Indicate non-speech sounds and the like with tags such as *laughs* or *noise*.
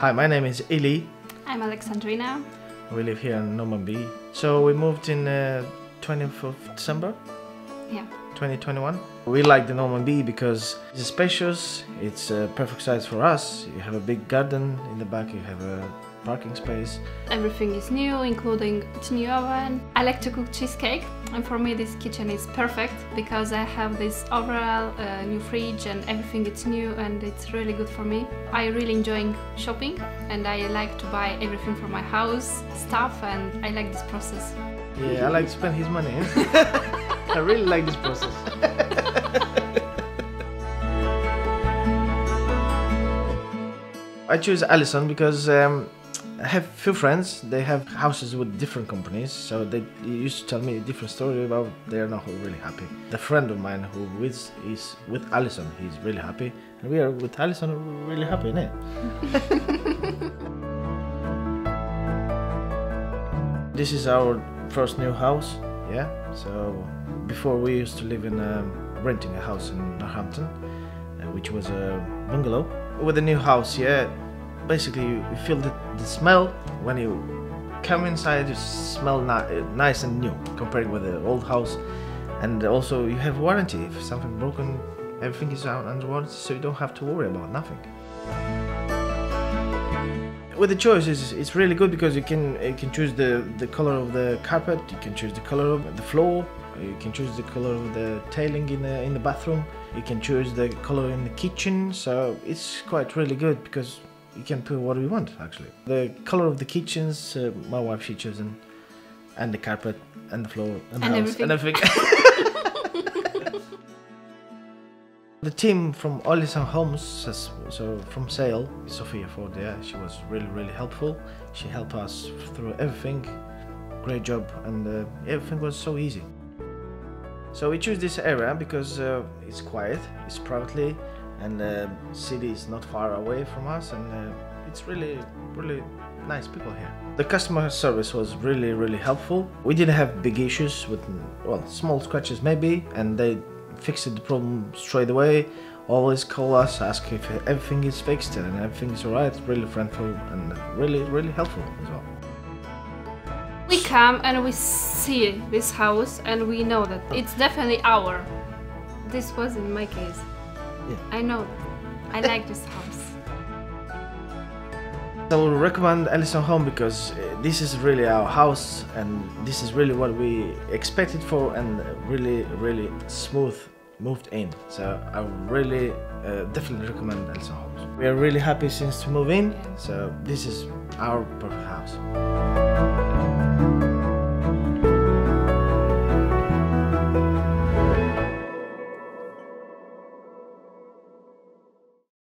Hi, my name is Ili. I'm Alexandrina. We live here in Normanby. So we moved in uh, 20th of December Yeah. 2021. We like the Normanby because it's spacious, it's a perfect size for us. You have a big garden in the back, you have a parking space. Everything is new, including its new oven. I like to cook cheesecake, and for me, this kitchen is perfect because I have this overall uh, new fridge and everything is new, and it's really good for me. I really enjoy shopping, and I like to buy everything for my house stuff, and I like this process. Yeah, I like to spend his money. *laughs* I really like this process. *laughs* I choose Allison because um, I have few friends. They have houses with different companies, so they used to tell me a different story about they are not really happy. The friend of mine who is, is with Allison, he's really happy, and we are with Allison really happy, innit? *laughs* this is our first new house, yeah. So before we used to live in um, renting a house in Northampton, uh, which was a bungalow. With the new house, yeah, basically you, feel the, the smell when you come inside. You smell ni- nice and new compared with the old house, and also you have warranty. If something broken, everything is under warranty, so you don't have to worry about nothing with the choice it's, it's really good because you can you can choose the the color of the carpet you can choose the color of the floor you can choose the color of the tailing in the in the bathroom you can choose the color in the kitchen so it's quite really good because you can put what you want actually the color of the kitchens uh, my wife she chosen and the carpet and the floor and, the And house and everything *laughs* The team from Allison Homes, so from Sale, Sophia Ford, yeah, she was really, really helpful. She helped us through everything. Great job, and uh, everything was so easy. So we choose this area because uh, it's quiet, it's privately, and the city is not far away from us, and uh, it's really, really nice people here. The customer service was really, really helpful. We didn't have big issues with, well, small scratches maybe, and they fixed the problem straight away. Always call us, ask if everything is fixed and everything is alright. Really friendly and really, really helpful as well. We come and we see this house, and we know that it's definitely our. This was in my case. Yeah. I know. I like this house. I will recommend Allison Home because uh, this is really our house and this is really what we expected for and really, really smooth moved in. So I really uh, definitely recommend Allison Homes. We are really happy since to move in, so this is our perfect house.